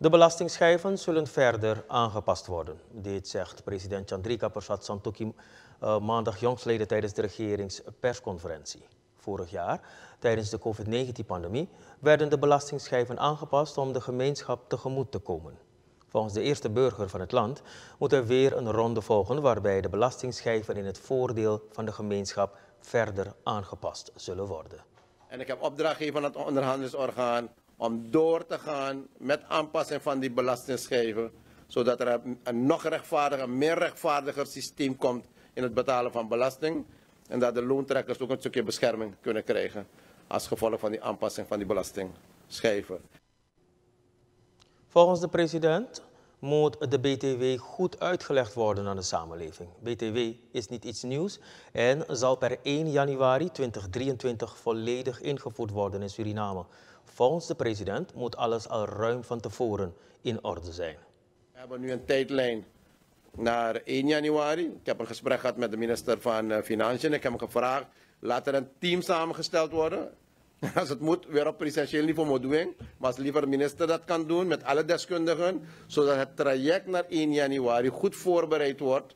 De belastingschijven zullen verder aangepast worden. Dit zegt president Chandrika Persat Santokhi uh, maandag jongstleden tijdens de regeringspersconferentie. Vorig jaar, tijdens de COVID-19-pandemie, werden de belastingschijven aangepast om de gemeenschap tegemoet te komen. Volgens de eerste burger van het land moet er weer een ronde volgen waarbij de belastingschijven in het voordeel van de gemeenschap verder aangepast zullen worden. En ik heb opdracht gegeven aan het onderhandelingsorgaan om door te gaan met aanpassing van die belastingschijven, zodat er een nog rechtvaardiger, meer rechtvaardiger systeem komt in het betalen van belasting en dat de loontrekkers ook een stukje bescherming kunnen krijgen als gevolg van die aanpassing van die belastingschijven. Volgens de president moet de BTW goed uitgelegd worden aan de samenleving. BTW is niet iets nieuws en zal per 1 januari 2023 volledig ingevoerd worden in Suriname. Volgens de president moet alles al ruim van tevoren in orde zijn. We hebben nu een tijdlijn naar 1 januari. Ik heb een gesprek gehad met de minister van eh, Financiën. Ik heb hem gevraagd, laat er een team samengesteld worden. Als het moet, weer op presidentieel niveau moet doen. Maar als liever minister dat kan doen met alle deskundigen. Zodat het traject naar 1 januari goed voorbereid wordt.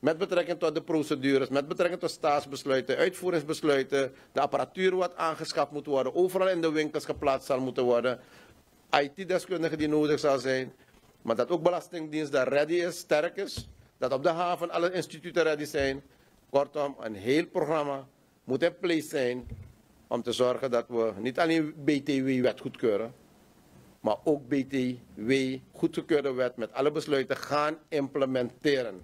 Met betrekking tot de procedures, met betrekking tot staatsbesluiten, uitvoeringsbesluiten. De apparatuur wat aangeschaft moet worden, overal in de winkels geplaatst zal moeten worden. IT-deskundigen die nodig zal zijn. Maar dat ook Belastingdienst daar ready is, sterk is. Dat op de haven alle instituten ready zijn. Kortom, een heel programma moet in place zijn om te zorgen dat we niet alleen BTW-wet goedkeuren, maar ook BTW goedgekeurde wet met alle besluiten gaan implementeren.